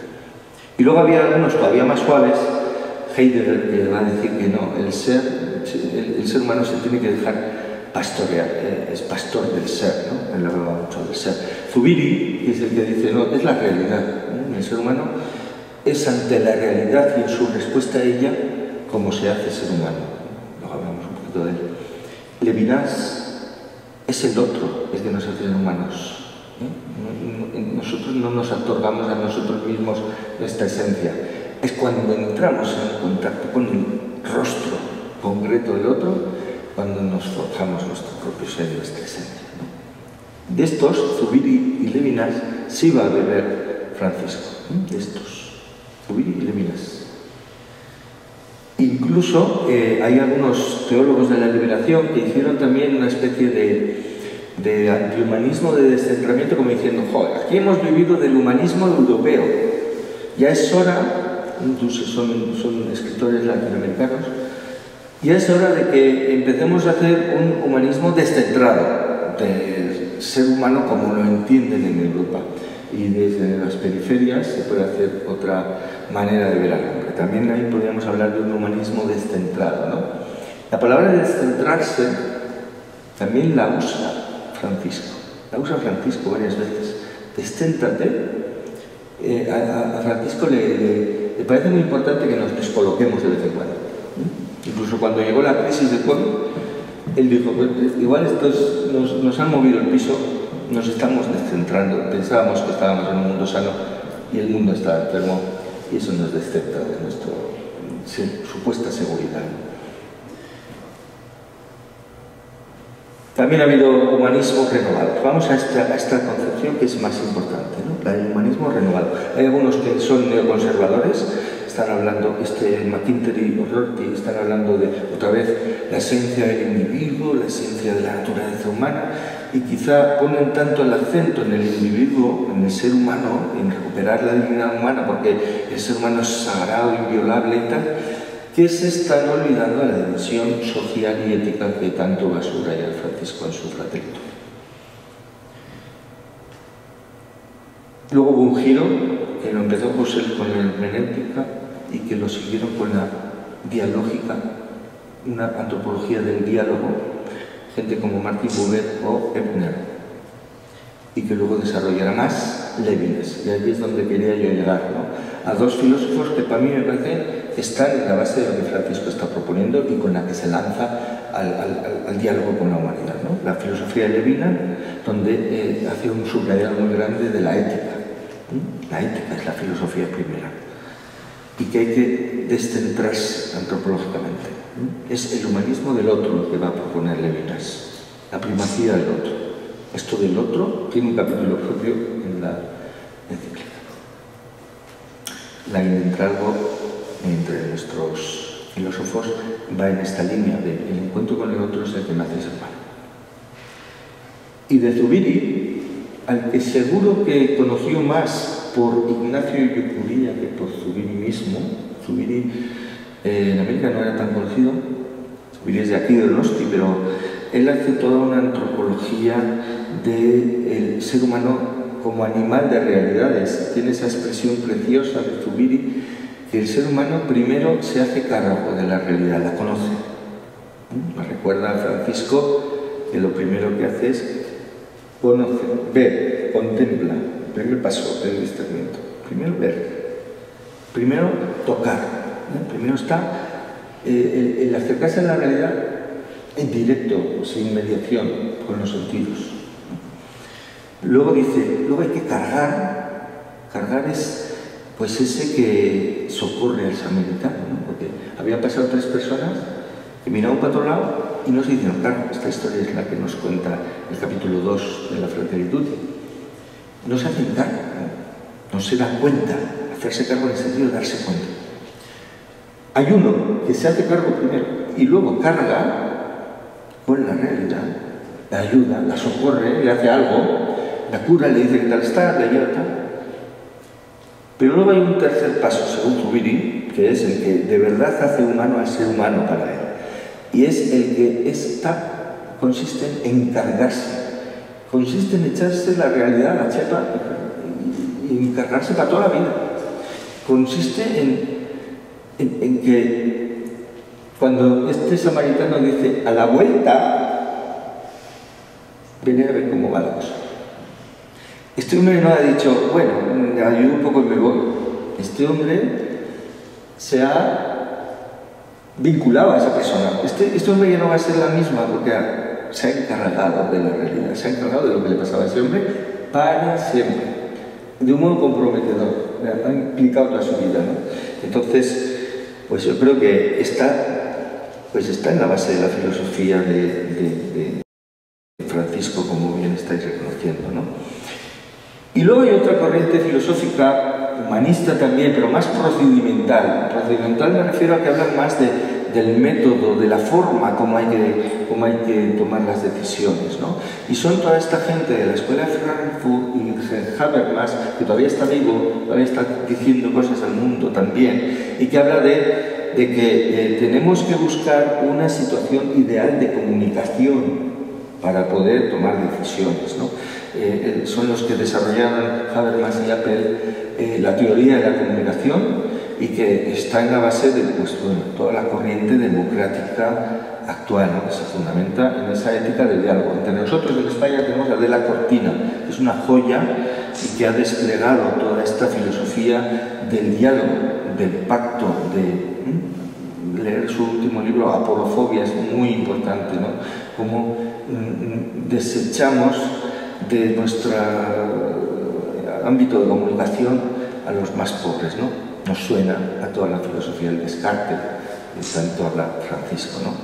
Y luego había algunos todavía más suaves, Heidegger, que va a decir que no, el ser el, ser humano se tiene que dejar pastorear, eh, es pastor del ser, ¿no? Él hablaba mucho del ser. Zubiri, es el que dice, no, es la realidad. El ser humano es ante la realidad y en su respuesta a ella como se hace ser humano. Luego hablamos un poquito de él. Levinas es el otro, es que nos hacen humanos. Nosotros no nos otorgamos a nosotros mismos esta esencia. Es cuando entramos en contacto con el rostro concreto del otro cuando nos forjamos nuestro propio ser y nuestra esencia. De estos, Zubiri y Levinas, sí va a beber Francisco. De estos, Zubiri y Levinas. Incluso eh, hay algunos teólogos de la liberación que hicieron también una especie de, de antihumanismo, de descentramiento, como diciendo, joder, aquí hemos vivido del humanismo europeo. Ya es hora, son, son escritores latinoamericanos, y es hora de que empecemos a hacer un humanismo descentrado del ser humano como lo entienden en Europa. Y desde las periferias se puede hacer otra manera de ver al hombre. También ahí podríamos hablar de un humanismo descentrado. ¿no? La palabra descentrarse también la usa Francisco. La usa Francisco varias veces. Descéntrate. Eh, a, Francisco le, le parece muy importante que nos descoloquemos de vez en cuando. Incluso cuando llegó la crisis de COVID, él dijo, pues, igual estos nos, han movido el piso, nos estamos descentrando, pensábamos que estábamos en un mundo sano y el mundo está enfermo y eso nos descentra de nuestra supuesta seguridad. También ha habido humanismo renovado. Vamos a esta, a esta concepción que es más importante, ¿no? del humanismo renovado. Hay algunos que son neoconservadores, están hablando, este McIntyre y O'Rourke están hablando de, otra vez, la esencia del individuo, la esencia de la naturaleza humana, y quizá ponen tanto el acento en el individuo, en el ser humano, en recuperar la dignidad humana, porque el ser humano es sagrado, inviolable y tal, que se están olvidando de la dimensión social y ética que tanto basura y Francisco en su fraternidad. Luego hubo un giro que lo empezó José con la hermenéutica y que lo siguieron con la dialógica, una antropología del diálogo, gente como Martin Buber o Ebner, y que luego desarrollará más Levinas. Y ahí es donde quería yo llegar, ¿no? a dos filósofos que para mí me parece están en la base de lo que Francisco está proponiendo y con la que se lanza al, diálogo con la humanidad. ¿no? La filosofía levina, donde eh, hace un subrayado muy grande de la ética. La ética es la filosofía primera y que hay que descentrarse antropológicamente. Es el humanismo del otro lo que va a proponer Levinas, la primacía del otro. Esto del otro tiene un capítulo propio en la encíclica. La entralgo entre nuestros filósofos va en esta línea de el encuentro con el otro es el que me hace ser humano. Y de Zubiri, al que seguro que conoció más por Ignacio Yucuría que por Zubiri mismo. Zubiri eh, en América no era tan conocido, Zubiri es de aquí, del Nosti, pero él hace toda una antropología del ser humano como animal de realidades. Tiene esa expresión preciosa de Zubiri, que el ser humano primero se hace cargo de la realidad, la conoce. Me recuerda a Francisco que lo primero que hace es conocer, ver, contempla, primer paso del discernimiento. Primero ver, primero tocar, primero está eh, el, acercarse a la realidad en directo, sin mediación, con los sentidos. Luego dice, luego hay que cargar, cargar es pues ese que socorre al samaritano, porque habían pasado tres personas que miraban para otro lado y no se hicieron. Esta historia es la que nos cuenta el capítulo 2 de la Fratelli No se hacen cargo, no, se dan cuenta. Hacerse cargo en el sentido de darse cuenta. Hay uno que se hace cargo primero y luego carga con la realidad, la ayuda, la socorre, le hace algo, la cura, le dice que tal está, la lleva tal. Pero luego hay un tercer paso, según Zubiri, que es el que de verdad hace humano al ser humano para él. Y es el que está, consiste en encargarse, consiste en echarse la realidad a la chepa y, encargarse para toda la vida. Consiste en, en que cuando este samaritano dice a la vuelta, viene a ver cómo va la cosa. Este hombre no ha dicho, bueno, me ayudo un poco y me voy. Este hombre se ha vinculado a esa persona. Este, este hombre ya no va a ser la misma porque se ha encargado de la realidad, se ha encargado de lo que le pasaba a ese hombre para siempre, de un modo comprometedor, ha implicado toda su vida. Entonces, pues yo creo que está pues está en la base de la filosofía de, Francisco, como bien estáis reconociendo. ¿no? Y luego hay otra corriente filosófica, humanista también, pero más procedimental. Procedimental me refiero a que hablan más del método, de la forma como hay, que, como hay que tomar las decisiones. ¿no? Y son toda esta gente de la escuela de Frankfurt y Habermas, que todavía está vivo, todavía está diciendo cosas al mundo también, y que habla de de que eh, tenemos que buscar una situación ideal de comunicación para poder tomar decisiones. ¿no? Eh, eh, son los que desarrollaron Habermas y Apple la teoría de la comunicación y que está en la base de pues, toda la corriente democrática actual, ¿no? que se fundamenta en esa ética del diálogo. Entre nosotros en España tenemos la de la cortina, que es una joya y que ha desplegado toda esta filosofía del diálogo, del pacto, de leer su último libro, Apolofobia, es muy importante, ¿no? Cómo mm, desechamos de nuestro ámbito de comunicación a los más pobres, ¿no? Nos suena a toda la filosofía del descarte, de tanto habla Francisco, ¿no?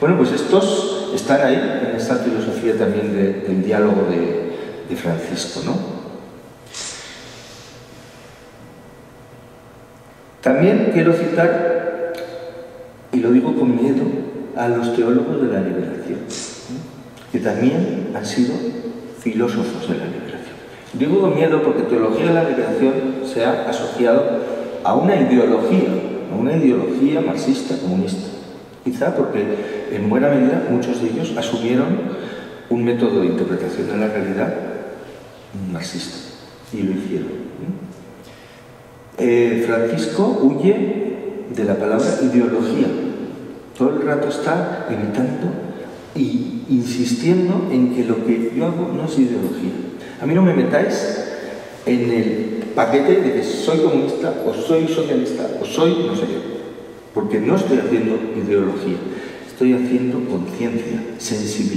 Bueno, pues estos están ahí, en esta filosofía también del diálogo de, de Francisco, ¿no? También quiero citar y lo digo con miedo a los teólogos de la liberación, que también han sido filósofos de la liberación. Digo con miedo porque teología de la liberación se ha asociado a una ideología, a una ideología marxista, comunista. Quizá porque en buena medida muchos de ellos asumieron un método de interpretación de la realidad marxista y lo hicieron. Eh, Francisco huye de la palabra ideología. Todo el rato está evitando y insistiendo en que lo que yo hago no es ideología. A mí no me metáis en el paquete de que soy comunista o soy socialista o soy no sé qué, porque no estoy haciendo ideología, estoy haciendo conciencia, sensibilidad.